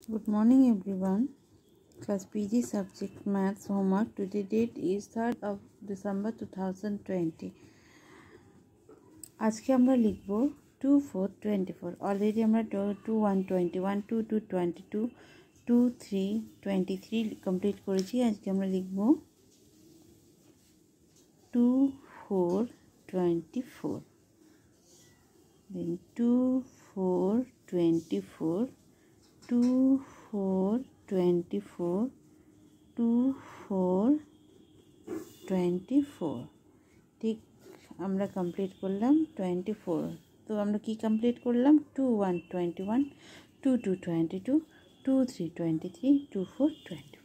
Good morning everyone. Class PG subject maths homework. Today date is 3rd of December 2020. আজকে আমরা লিখব two four twenty four already আমরা two one twenty one two two twenty two two three twenty three complete করেছি আজকে আমরা লিখব two four twenty four then two four twenty four two four twenty four two four twenty four ঠিক, আমরা complete করলাম twenty four তো আমরা কি কমপ্লিট করলাম? Two one twenty one two two twenty two two three twenty three two four twenty